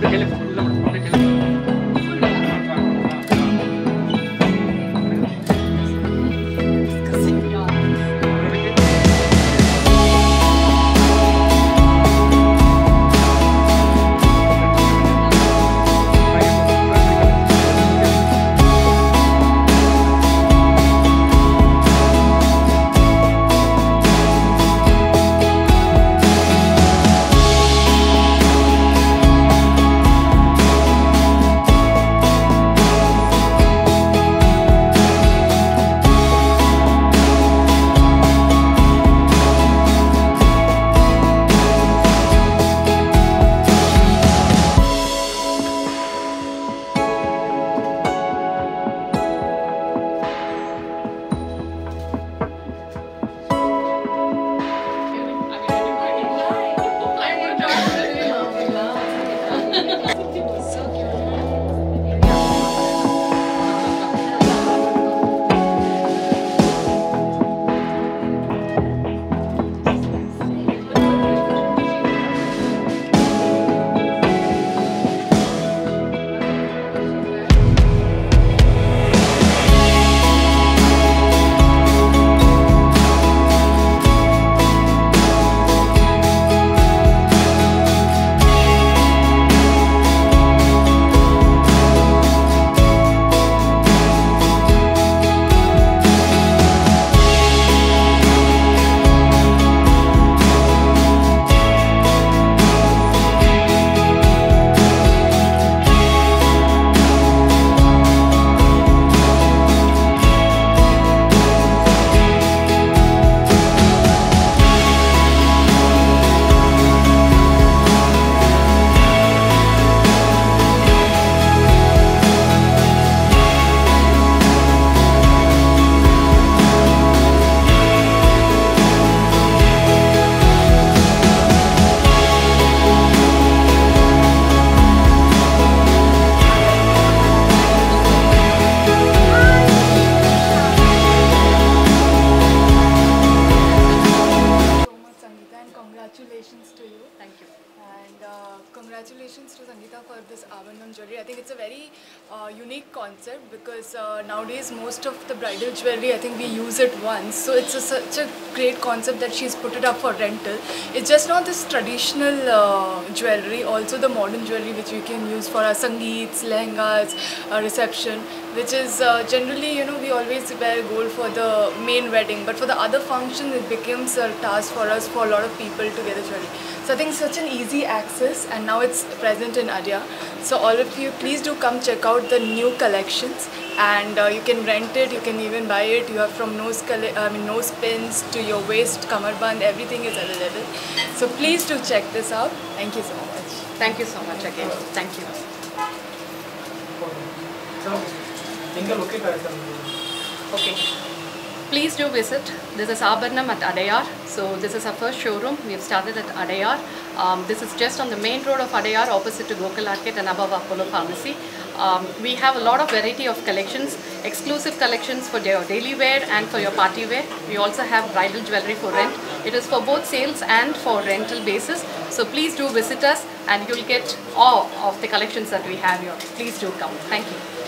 আমরা হেল্প আমরা help congratulations to you. Thank you. And uh, congratulations to Sangeeta for this Aabaranam jewelry. I think it's a very uh, unique concept because uh, nowadays most of the bridal jewelry, I think we use it once. So it's a, such a great concept that she's put it up for rental. It's just not this traditional uh, jewelry, also the modern jewelry which we can use for our sangeets, lehengas, uh, reception which is uh, generally you know we always wear gold for the main wedding but for the other functions it becomes a task for us for a lot of people to get a jewelry. So I think such an easy access and now it's present in Adyar. So all of you please do come check out the new collections and uh, you can rent it you can even buy it. You have from nose colle- I mean nose pins to your waist kamarband everything is available. So please do check this out. Thank you so much. Thank you so much again. Thank you. Okay. Please do visit. This is Aabaranam at Adyar. So this is our first showroom. We have started at Adyar. Um, this is just on the main road of Adyar, opposite to Gokul Arcade and above Apollo Pharmacy. Um, we have a lot of variety of collections, exclusive collections for your daily wear and for your party wear. We also have bridal jewelry for rent. It is for both sales and for rental basis. So please do visit us and you'll get all of the collections that we have here. Please do come. Thank you.